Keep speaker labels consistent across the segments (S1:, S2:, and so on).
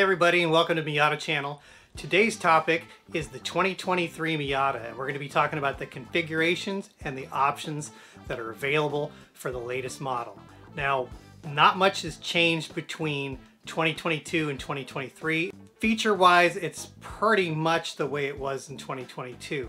S1: Everybody and welcome to Miata channel. Today's topic is the 2023 Miata and we're going to be talking about the configurations and the options that are available for the latest model. Now, not much has changed between 2022 and 2023. Feature-wise, it's pretty much the way it was in 2022.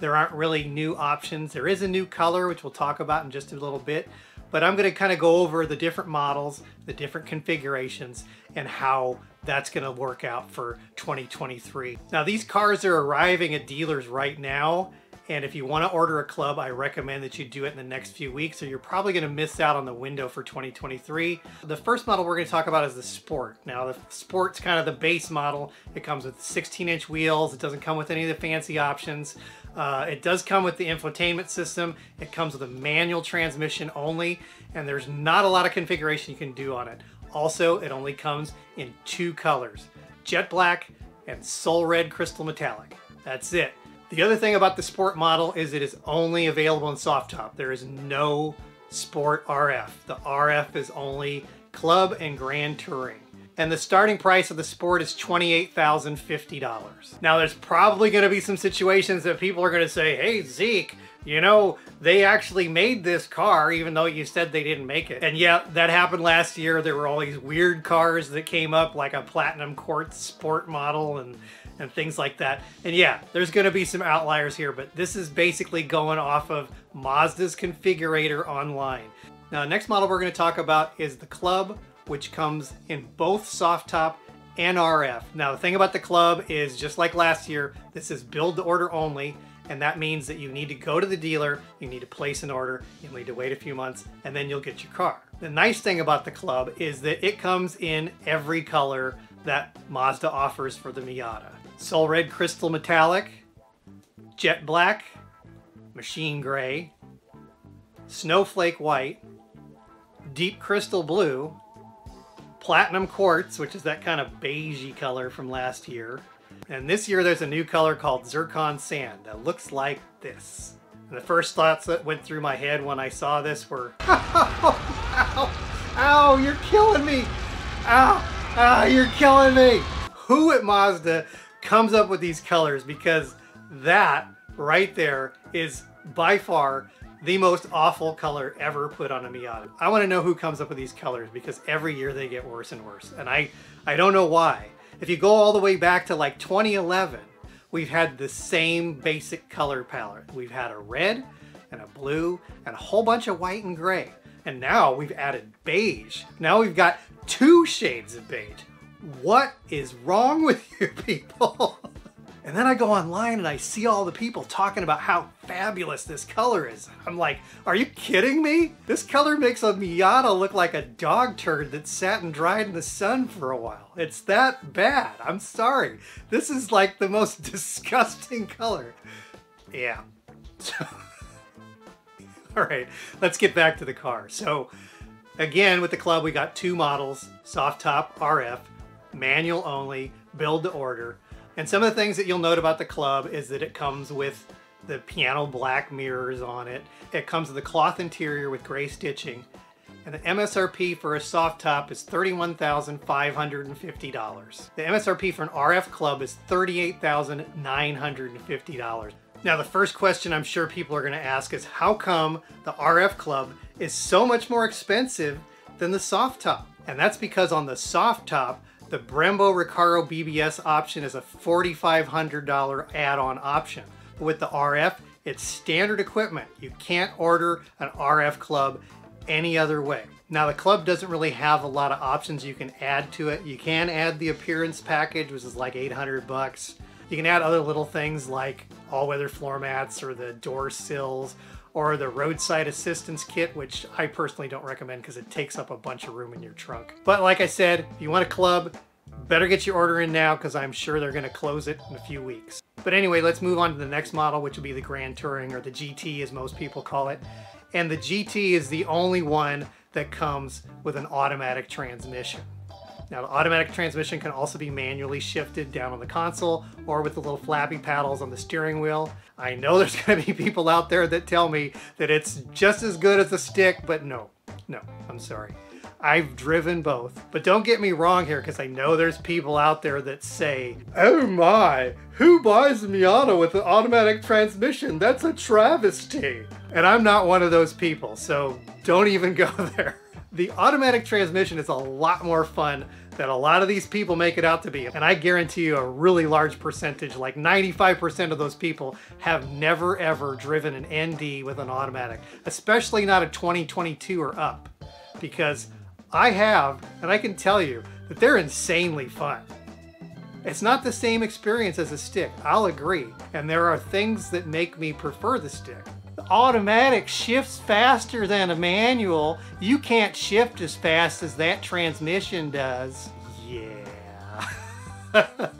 S1: There aren't really new options. There is a new color, which we'll talk about in just a little bit, but I'm going to kind of go over the different models, the different configurations, and how that's going to work out for 2023. Now these cars are arriving at dealers right now and if you want to order a club, I recommend that you do it in the next few weeks or you're probably going to miss out on the window for 2023. The first model we're going to talk about is the Sport. Now the Sport's kind of the base model. It comes with 16 inch wheels. It doesn't come with any of the fancy options. Uh, it does come with the infotainment system. It comes with a manual transmission only and there's not a lot of configuration you can do on it. Also, it only comes in two colors, jet black and soul red crystal metallic. That's it. The other thing about the Sport model is it is only available in soft top. There is no Sport RF. The RF is only Club and Grand Touring. And the starting price of the Sport is $28,050. Now there's probably going to be some situations that people are going to say, hey Zeke, you know, they actually made this car even though you said they didn't make it. And yeah, that happened last year. There were all these weird cars that came up like a Platinum Quartz Sport model and and things like that. And yeah, there's going to be some outliers here, but this is basically going off of Mazda's configurator online. Now, next model we're going to talk about is the Club, which comes in both soft top and RF. Now, the thing about the Club is just like last year, this is build to order only, and that means that you need to go to the dealer, you need to place an order, you'll need to wait a few months, and then you'll get your car. The nice thing about the Club is that it comes in every color that Mazda offers for the Miata. Soul Red Crystal Metallic, Jet Black, Machine Gray, Snowflake White, Deep Crystal Blue, Platinum Quartz, which is that kind of beigey color from last year. And this year there's a new color called Zircon Sand that looks like this. And the first thoughts that went through my head when I saw this were, ow, ow, you're killing me. Ow, ow, you're killing me. Who at Mazda comes up with these colors because that right there is by far the most awful color ever put on a Miata. I want to know who comes up with these colors because every year they get worse and worse. And I, I don't know why. If you go all the way back to like 2011, we've had the same basic color palette. We've had a red and a blue and a whole bunch of white and gray. And now we've added beige. Now we've got two shades of beige. What is wrong with you people? and then I go online and I see all the people talking about how fabulous this color is. I'm like, are you kidding me? This color makes a Miata look like a dog turd that sat and dried in the sun for a while. It's that bad. I'm sorry. This is like the most disgusting color. Yeah. all right, let's get back to the car. So again, with the club, we got two models, soft top RF, manual only, build to order. And some of the things that you'll note about the club is that it comes with the piano black mirrors on it. It comes with a cloth interior with gray stitching. And the MSRP for a soft top is $31,550. The MSRP for an RF club is $38,950. Now the first question I'm sure people are going to ask is how come the RF club is so much more expensive than the soft top? And that's because on the soft top, the Brembo Recaro BBS option is a $4,500 add-on option. But with the RF, it's standard equipment. You can't order an RF club any other way. Now the club doesn't really have a lot of options you can add to it. You can add the appearance package, which is like 800 bucks. You can add other little things like all-weather floor mats or the door sills or the roadside assistance kit, which I personally don't recommend because it takes up a bunch of room in your trunk. But like I said, if you want a club, better get your order in now because I'm sure they're going to close it in a few weeks. But anyway, let's move on to the next model, which will be the Grand Touring, or the GT as most people call it. And the GT is the only one that comes with an automatic transmission. Now the automatic transmission can also be manually shifted down on the console or with the little flappy paddles on the steering wheel. I know there's to be people out there that tell me that it's just as good as the stick, but no, no, I'm sorry. I've driven both. But don't get me wrong here, because I know there's people out there that say, Oh my, who buys a Miata with an automatic transmission? That's a travesty. And I'm not one of those people, so don't even go there. The automatic transmission is a lot more fun than a lot of these people make it out to be. And I guarantee you a really large percentage, like 95% of those people have never ever driven an ND with an automatic, especially not a 2022 or up. Because I have, and I can tell you that they're insanely fun. It's not the same experience as a stick, I'll agree. And there are things that make me prefer the stick automatic shifts faster than a manual. You can't shift as fast as that transmission does. Yeah.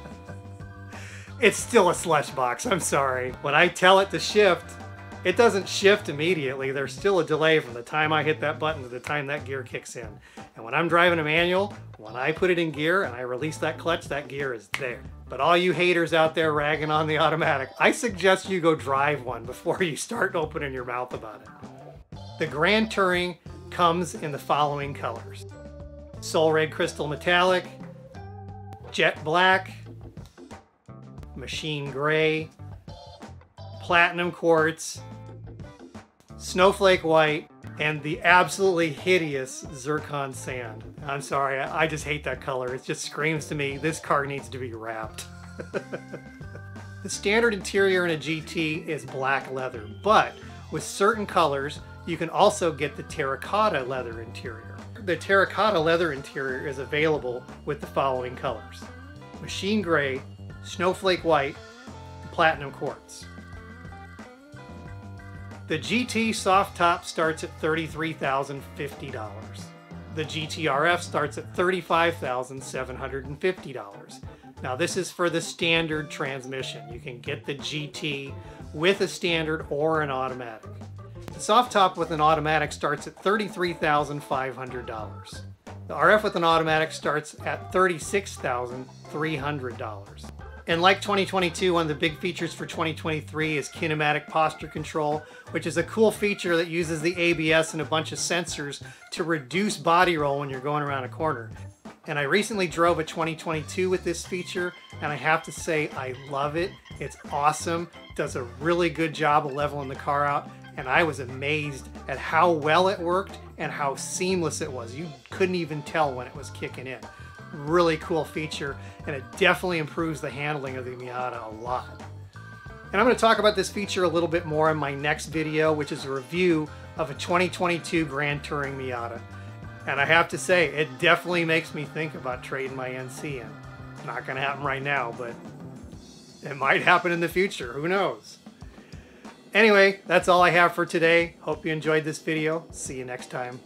S1: it's still a slush box, I'm sorry. When I tell it to shift, it doesn't shift immediately. There's still a delay from the time I hit that button to the time that gear kicks in. And when I'm driving a manual, when I put it in gear and I release that clutch, that gear is there. But all you haters out there ragging on the automatic, I suggest you go drive one before you start opening your mouth about it. The Grand Touring comes in the following colors. Soul Red Crystal Metallic, Jet Black, Machine Gray, Platinum Quartz, Snowflake White, and the absolutely hideous Zircon Sand. I'm sorry, I just hate that color. It just screams to me, this car needs to be wrapped. the standard interior in a GT is black leather, but with certain colors, you can also get the terracotta leather interior. The terracotta leather interior is available with the following colors. Machine Gray, Snowflake White, Platinum Quartz. The GT soft top starts at $33,050. The GTRF starts at $35,750. Now this is for the standard transmission. You can get the GT with a standard or an automatic. The soft top with an automatic starts at $33,500. The RF with an automatic starts at $36,300. And like 2022, one of the big features for 2023 is kinematic posture control, which is a cool feature that uses the ABS and a bunch of sensors to reduce body roll when you're going around a corner. And I recently drove a 2022 with this feature, and I have to say I love it. It's awesome, does a really good job of leveling the car out, and I was amazed at how well it worked and how seamless it was. You couldn't even tell when it was kicking in really cool feature and it definitely improves the handling of the Miata a lot. And I'm going to talk about this feature a little bit more in my next video, which is a review of a 2022 Grand Touring Miata. And I have to say, it definitely makes me think about trading my NC in. Not going to happen right now, but it might happen in the future. Who knows? Anyway, that's all I have for today. Hope you enjoyed this video. See you next time.